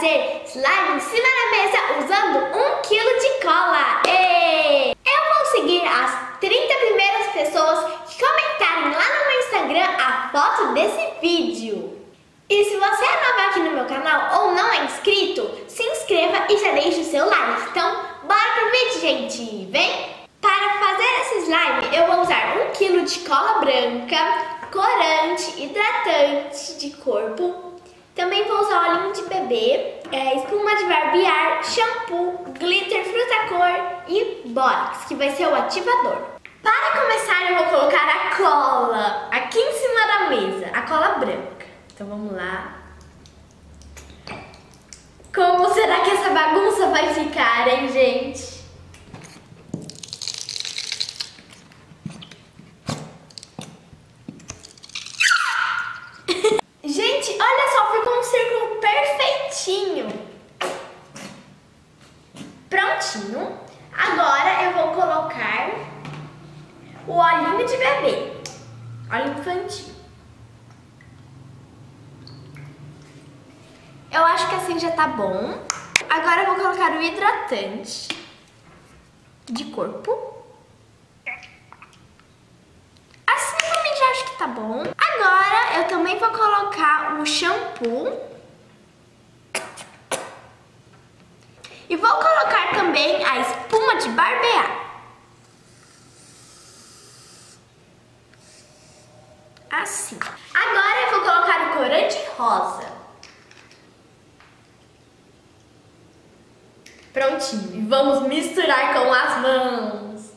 fazer slime em cima da mesa usando um quilo de cola. E eu vou seguir as 30 primeiras pessoas que comentarem lá no meu Instagram a foto desse vídeo. E se você é nova aqui no meu canal ou não é inscrito, se inscreva e já deixe o seu like. Então, bora pro vídeo, gente! Vem! Para fazer esse slime, eu vou usar 1 kg de cola branca, corante, hidratante de corpo. Também vou usar olhinho de bebê, é, espuma de barbear, shampoo, glitter, fruta-cor e borax, que vai ser o ativador. Para começar, eu vou colocar a cola aqui em cima da mesa, a cola branca. Então vamos lá. Como será que essa bagunça vai ficar, hein? Gente, olha só, ficou um círculo perfeitinho. Prontinho. Agora eu vou colocar o olhinho de bebê. Óleo infantil. Eu acho que assim já tá bom. Agora eu vou colocar o hidratante de corpo. Assim também já acho que tá bom. Agora eu também vou colocar o shampoo. E vou colocar também a espuma de barbear. Assim. Agora eu vou colocar o corante rosa. Prontinho. E vamos misturar com as mãos.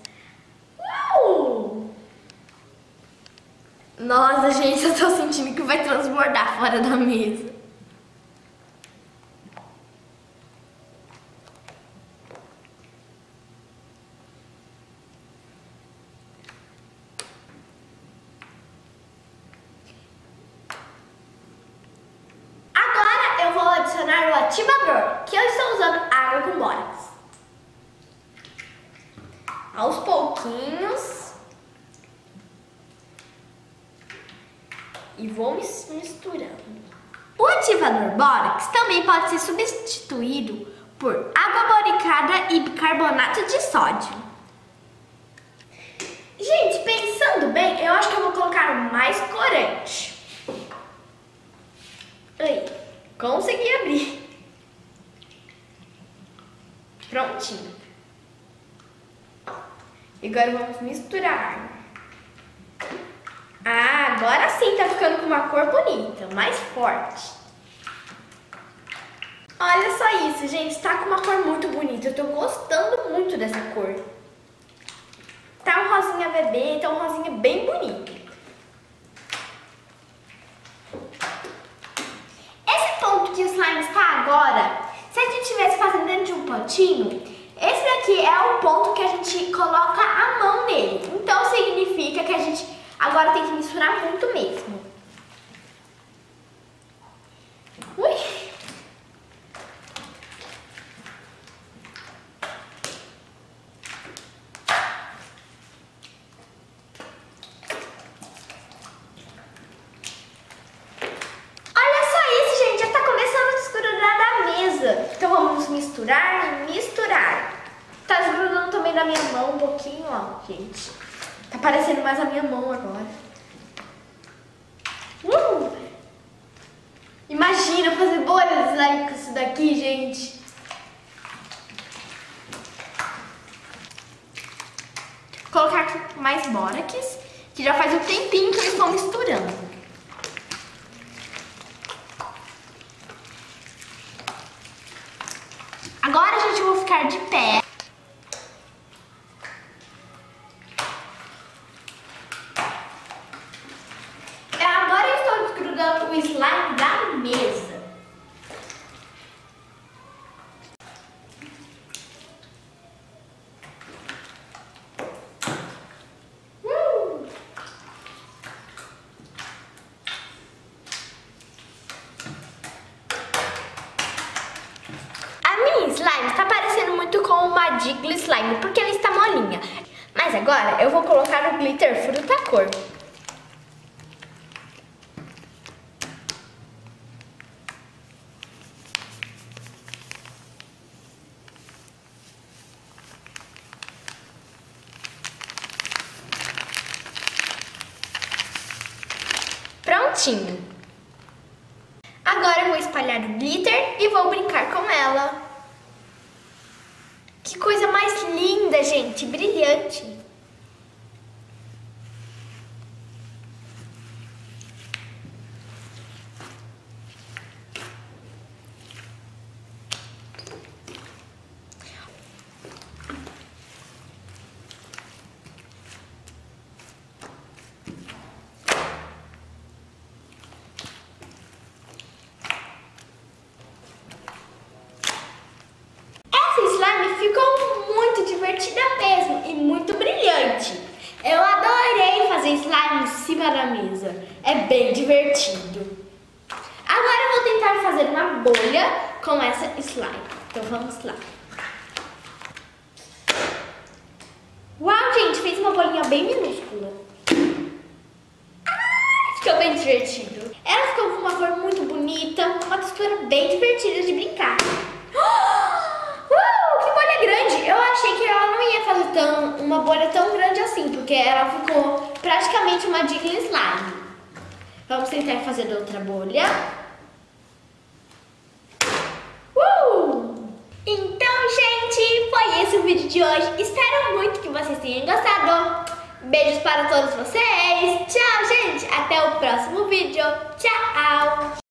Uh! Nossa, gente, eu tô sentindo que vai transbordar fora da mesa. Agora eu vou adicionar o ativador, que eu estou usando água com bórax. Aos pouquinhos. E vou mis- misturando. O ativador bórax também pode ser substituído por água boricada e bicarbonato de sódio. Gente, pensando bem, eu acho que eu vou colocar mais corante. Aí, consegui abrir. Prontinho. Agora vamos misturar. Ah, agora sim tá ficando com uma cor bonita, mais forte. Olha só isso, gente, tá com uma cor muito bonita. Eu tô gostando muito dessa cor. Tá um rosinha bebê, tá um rosinha bem bonito. Esse ponto que o slime está agora, se a estivesse fazendo dentro de um potinho, esse daqui é o ponto que a gente coloca a mão nele. Então significa que a gente agora tem que misturar muito mesmo. Ui! Olha só isso, gente, já tá começando a desgrudar da mesa. Então vamos misturar e misturar. Tá também da minha mão um pouquinho, ó, gente. Tá parecendo mais a minha mão agora. Uh! Imagina fazer bolhas de com isso daqui, gente. Colocar aqui mais bórax, que já faz um tempinho que eu estou misturando. Agora, gente, eu vou ficar de pé. minha slime está parecendo muito com uma Diggle Slime, porque ela está molinha. Mas agora eu vou colocar o glitter fruta cor. Prontinho! Agora eu vou espalhar o glitter e vou brincar com ela. Que coisa mais linda, gente, brilhante. ficou muito divertida mesmo e muito brilhante. Eu adorei fazer slime em cima da mesa. É bem divertido. Agora eu vou tentar fazer uma bolha com essa slime. Então vamos lá. Uau, gente, fez uma bolinha bem minúscula. Ah, ficou bem divertido. Ela ficou com uma cor muito bonita, uma textura bem divertida de brincar. tão, uma bolha tão grande assim, porque ela ficou praticamente uma digna slime. Vamos tentar fazer outra bolha. Uh! Então, gente, foi esse o vídeo de hoje. Espero muito que vocês tenham gostado. Beijos para todos vocês. Tchau, gente. Até o próximo vídeo. Tchau.